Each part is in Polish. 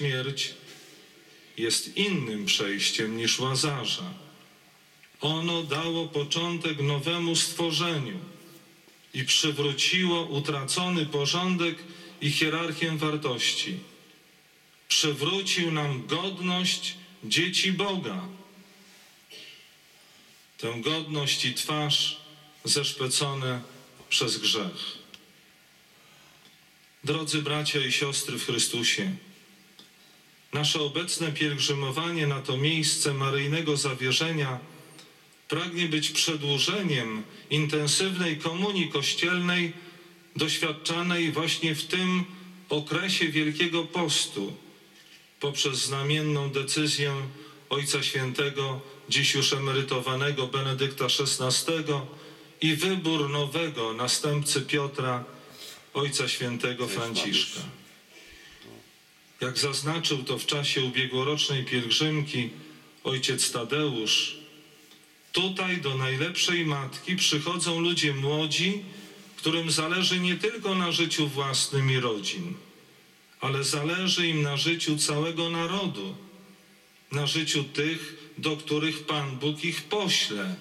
śmierć jest innym przejściem niż Łazarza. Ono dało początek nowemu stworzeniu i przywróciło utracony porządek i hierarchię wartości. Przywrócił nam godność dzieci Boga. Tę godność i twarz zeszpecone przez grzech. Drodzy bracia i siostry w Chrystusie, nasze obecne pielgrzymowanie na to miejsce maryjnego zawierzenia pragnie być przedłużeniem intensywnej komunii kościelnej doświadczanej właśnie w tym okresie Wielkiego Postu poprzez znamienną decyzję Ojca Świętego, dziś już emerytowanego Benedykta XVI i wybór nowego następcy Piotra, Ojca Świętego Franciszka. Jak zaznaczył to w czasie ubiegłorocznej pielgrzymki ojciec Tadeusz, tutaj do najlepszej matki przychodzą ludzie młodzi, którym zależy nie tylko na życiu własnym i rodzin, ale zależy im na życiu całego narodu, na życiu tych, do których Pan Bóg ich pośle.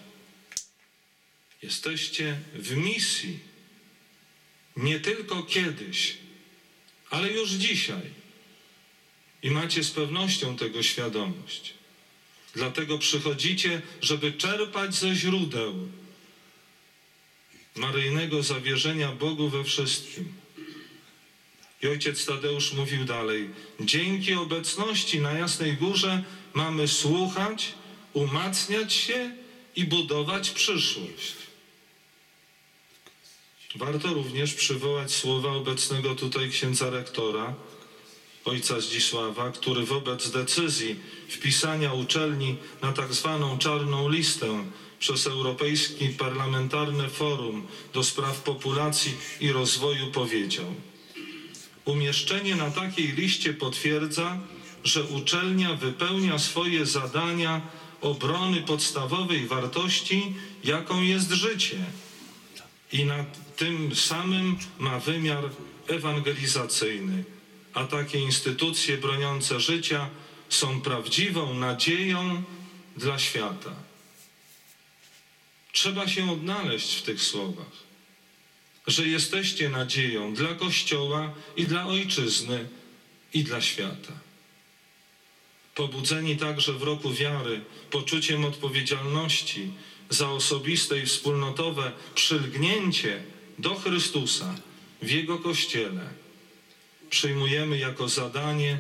Jesteście w misji. Nie tylko kiedyś, ale już dzisiaj. I macie z pewnością tego świadomość. Dlatego przychodzicie, żeby czerpać ze źródeł maryjnego zawierzenia Bogu we wszystkim. I ojciec Tadeusz mówił dalej: Dzięki obecności na Jasnej Górze mamy słuchać, umacniać się i budować przyszłość. Warto również przywołać słowa obecnego tutaj księdza rektora, ojca Zdzisława, który wobec decyzji wpisania uczelni na tak zwaną czarną listę przez Europejski Parlamentarne Forum do Spraw Populacji i Rozwoju powiedział: Umieszczenie na takiej liście potwierdza, że uczelnia wypełnia swoje zadania obrony podstawowej wartości, jaką jest życie. I na tym samym ma wymiar ewangelizacyjny. A takie instytucje broniące życia są prawdziwą nadzieją dla świata. Trzeba się odnaleźć w tych słowach, że jesteście nadzieją dla Kościoła i dla Ojczyzny i dla świata. Pobudzeni także w roku wiary poczuciem odpowiedzialności za osobiste i wspólnotowe przylgnięcie do Chrystusa w Jego Kościele, przyjmujemy jako zadanie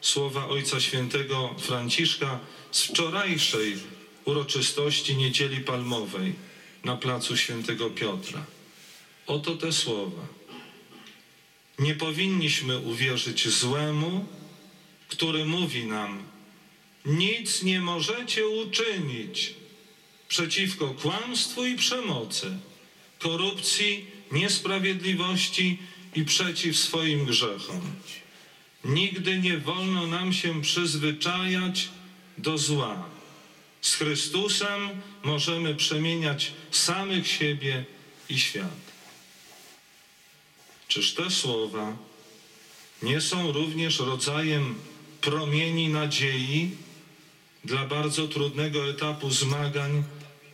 słowa Ojca Świętego Franciszka z wczorajszej uroczystości Niedzieli Palmowej na placu Świętego Piotra. Oto te słowa. Nie powinniśmy uwierzyć złemu, który mówi nam: Nic nie możecie uczynić przeciwko kłamstwu i przemocy, korupcji, niesprawiedliwości i przeciw swoim grzechom. Nigdy nie wolno nam się przyzwyczajać do zła. Z Chrystusem możemy przemieniać samych siebie i świat. Czyż te słowa nie są również rodzajem promieni nadziei dla bardzo trudnego etapu zmagań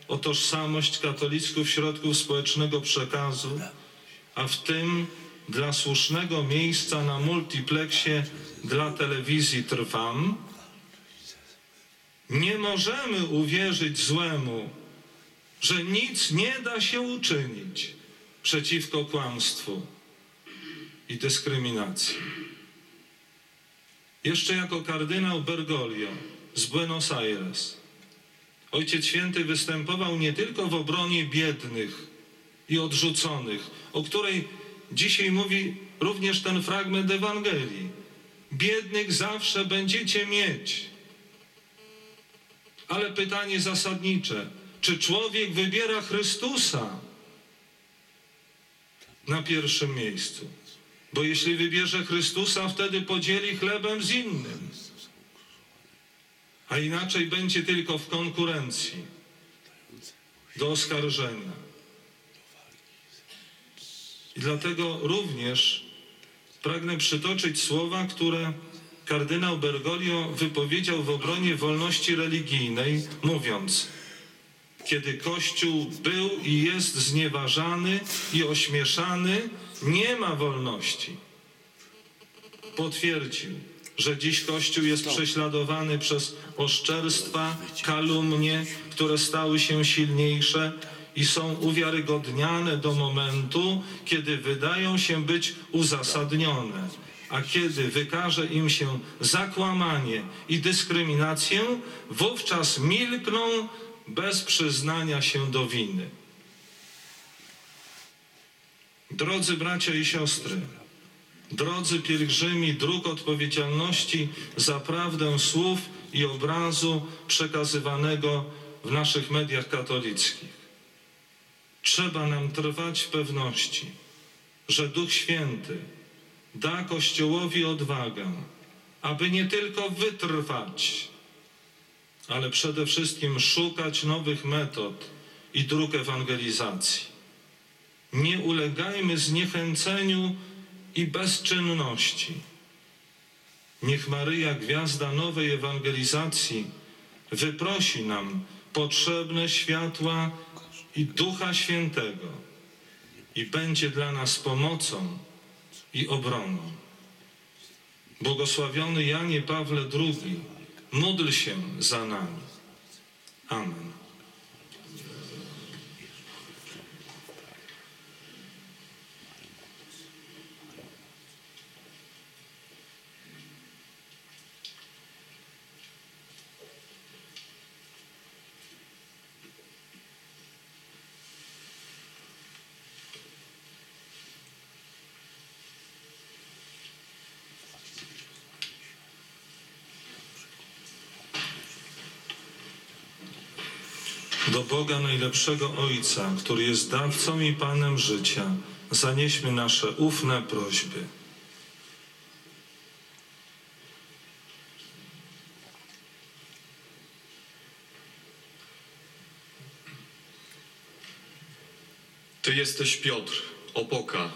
o tożsamość katolików środków społecznego przekazu, a w tym dla słusznego miejsca na multiplexie dla telewizji Trwam? Nie możemy uwierzyć złemu, że nic nie da się uczynić przeciwko kłamstwu i dyskryminacji. Jeszcze jako kardynał Bergoglio z Buenos Aires, Ojciec Święty występował nie tylko w obronie biednych i odrzuconych, o której dzisiaj mówi również ten fragment Ewangelii. Biednych zawsze będziecie mieć. Ale pytanie zasadnicze: czy człowiek wybiera Chrystusa na pierwszym miejscu? Bo jeśli wybierze Chrystusa, wtedy podzieli chlebem z innym. A inaczej będzie tylko w konkurencji do oskarżenia. I dlatego również pragnę przytoczyć słowa, które kardynał Bergoglio wypowiedział w obronie wolności religijnej, mówiąc: Kiedy Kościół był i jest znieważany i ośmieszany, nie ma wolności. Potwierdził, że dziś Kościół jest prześladowany przez oszczerstwa, kalumnie, które stały się silniejsze i są uwiarygodniane do momentu, kiedy wydają się być uzasadnione, a kiedy wykaże im się zakłamanie i dyskryminację, wówczas milkną bez przyznania się do winy. Drodzy bracia i siostry, drodzy pielgrzymi dróg odpowiedzialności za prawdę słów i obrazu przekazywanego w naszych mediach katolickich. Trzeba nam trwać w pewności, że Duch Święty da Kościołowi odwagę, aby nie tylko wytrwać, ale przede wszystkim szukać nowych metod i dróg ewangelizacji. Nie ulegajmy zniechęceniu i bezczynności. Niech Maryja, gwiazda nowej ewangelizacji, wyprosi nam potrzebne światła i Ducha Świętego i będzie dla nas pomocą i obroną. Błogosławiony Janie Pawle II, módl się za nami. Amen. Do Boga najlepszego Ojca, który jest dawcą i Panem życia, zanieśmy nasze ufne prośby. Ty jesteś Piotr, opoka,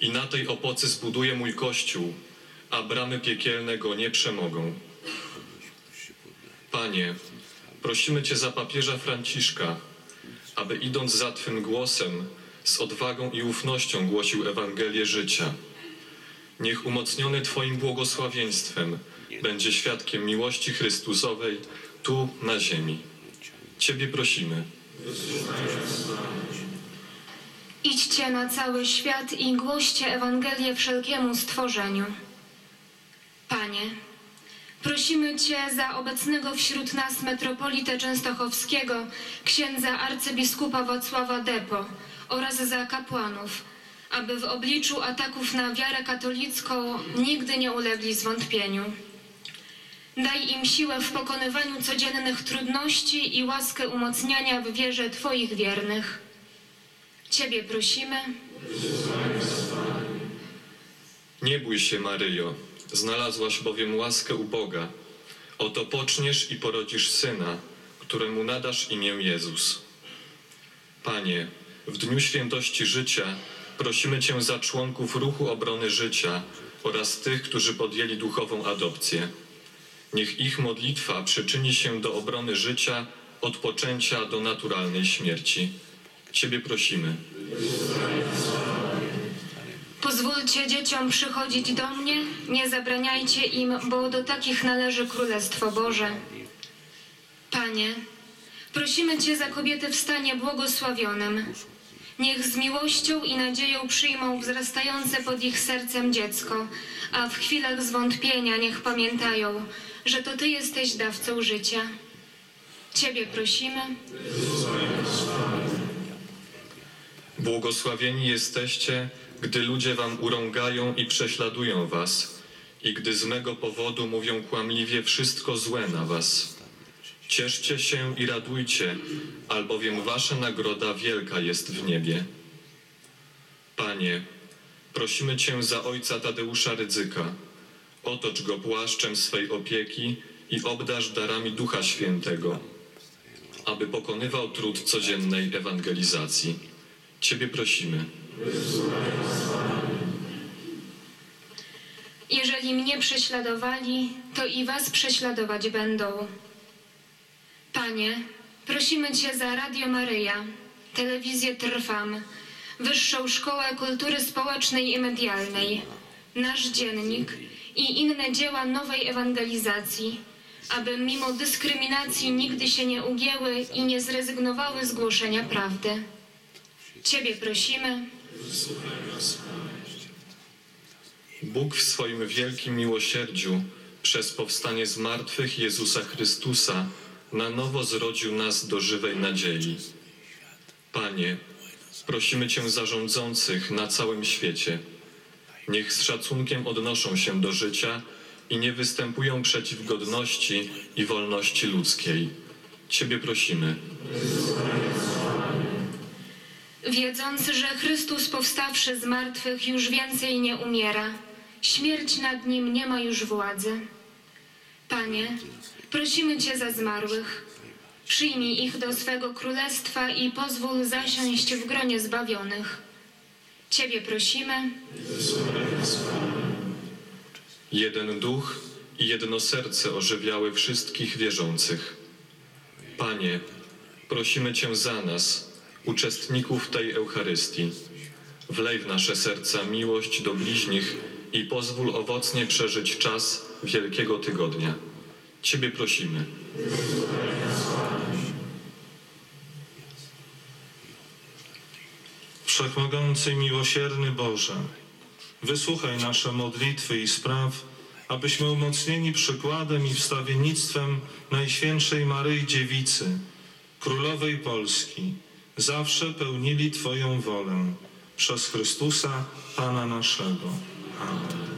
i na tej opoce zbuduję mój kościół, a bramy piekielne go nie przemogą. Panie, prosimy Cię za papieża Franciszka, aby idąc za Twym głosem, z odwagą i ufnością głosił Ewangelię życia. Niech umocniony Twoim błogosławieństwem będzie świadkiem miłości Chrystusowej tu na ziemi. Ciebie prosimy. Idźcie na cały świat i głoście Ewangelię wszelkiemu stworzeniu. Panie, prosimy Cię za obecnego wśród nas metropolitę częstochowskiego, księdza arcybiskupa Wacława Depo oraz za kapłanów, aby w obliczu ataków na wiarę katolicką nigdy nie ulegli zwątpieniu. Daj im siłę w pokonywaniu codziennych trudności i łaskę umocniania w wierze Twoich wiernych. Ciebie prosimy, Nie bój się, Maryjo, znalazłaś bowiem łaskę u Boga. Oto poczniesz i porodzisz syna, któremu nadasz imię Jezus. Panie, w dniu świętości życia prosimy Cię za członków ruchu obrony życia oraz tych, którzy podjęli duchową adopcję. Niech ich modlitwa przyczyni się do obrony życia od poczęcia do naturalnej śmierci. Ciebie prosimy. Pozwólcie dzieciom przychodzić do mnie, nie zabraniajcie im, bo do takich należy Królestwo Boże. Panie, prosimy Cię za kobiety w stanie błogosławionym. Niech z miłością i nadzieją przyjmą wzrastające pod ich sercem dziecko, a w chwilach zwątpienia niech pamiętają, że to Ty jesteś dawcą życia. Ciebie prosimy. Błogosławieni jesteście, gdy ludzie wam urągają i prześladują was, i gdy z mego powodu mówią kłamliwie wszystko złe na was. Cieszcie się i radujcie, albowiem wasza nagroda wielka jest w niebie. Panie, prosimy Cię za ojca Tadeusza Rydzyka. Otocz go płaszczem swej opieki i obdarz darami Ducha Świętego, aby pokonywał trud codziennej ewangelizacji. Ciebie prosimy. Jeżeli mnie prześladowali, to i was prześladować będą. Panie, prosimy Cię za Radio Maryja, telewizję Trwam, Wyższą Szkołę Kultury Społecznej i Medialnej, nasz dziennik i inne dzieła nowej ewangelizacji, aby mimo dyskryminacji nigdy się nie ugięły i nie zrezygnowały z głoszenia prawdy. Ciebie prosimy, Bóg w swoim wielkim miłosierdziu przez powstanie z martwych Jezusa Chrystusa na nowo zrodził nas do żywej nadziei. Panie, prosimy Cię za rządzących na całym świecie. Niech z szacunkiem odnoszą się do życia i nie występują przeciw godności i wolności ludzkiej. Ciebie prosimy. Wiedząc, że Chrystus powstawszy z martwych już więcej nie umiera, śmierć nad nim nie ma już władzy. Panie, prosimy Cię za zmarłych. Przyjmij ich do swego królestwa i pozwól zasiąść w gronie zbawionych. Ciebie prosimy, Jeden duch i jedno serce ożywiały wszystkich wierzących. Panie, prosimy Cię za nas, uczestników tej Eucharystii. Wlej w nasze serca miłość do bliźnich i pozwól owocnie przeżyć czas Wielkiego Tygodnia. Ciebie prosimy. Wszechmogący miłosierny Boże, wysłuchaj nasze modlitwy i spraw, abyśmy umocnieni przykładem i wstawiennictwem Najświętszej Maryi Dziewicy, Królowej Polski, zawsze pełnili Twoją wolę. Przez Chrystusa, Pana naszego. Amen.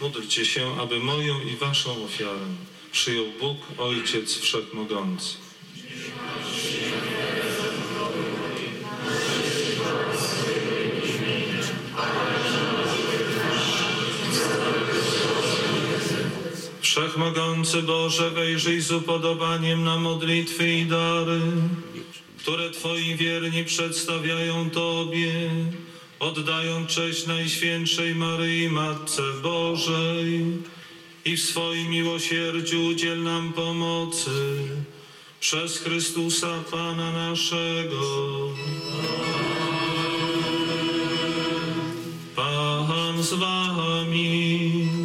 Módlcie się, aby moją i waszą ofiarę przyjął Bóg Ojciec Wszechmogący. Wszechmogący Boże, wejrzyj z upodobaniem na modlitwy i dary, które Twoi wierni przedstawiają Tobie, oddają cześć Najświętszej Maryi, Matce Bożej i w swoim miłosierdziu udziel nam pomocy przez Chrystusa Pana naszego. Pan z Wami.